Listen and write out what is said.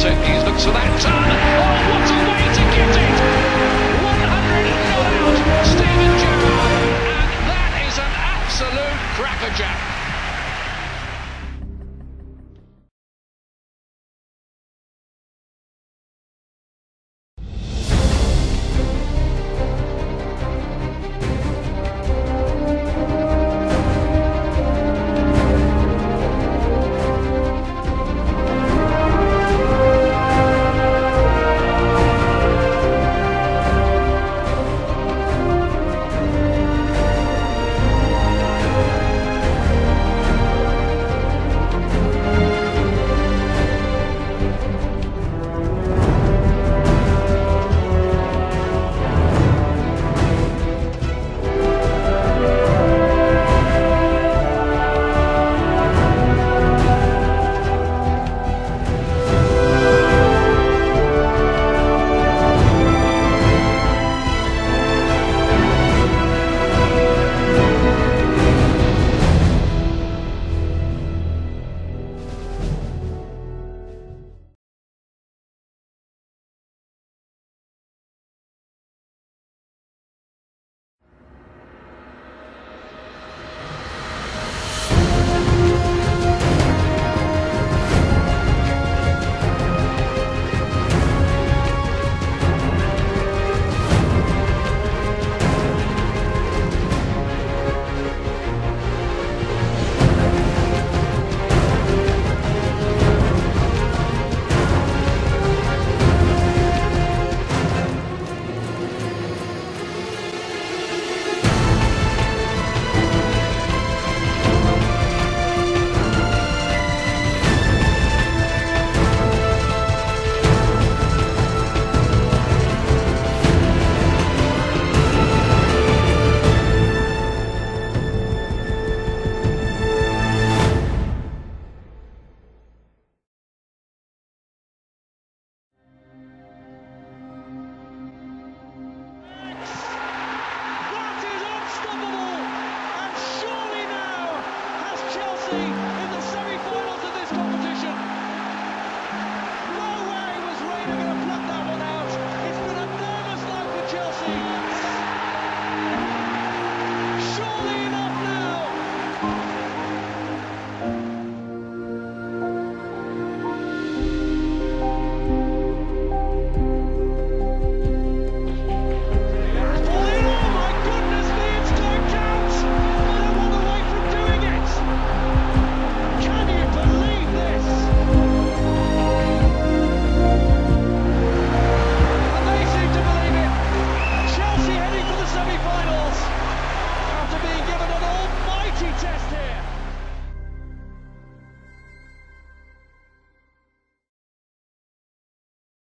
set piece. Looks for that turn. Oh, what a way to get it! 100 no out, Steven Gerrard, and that is an absolute crackerjack.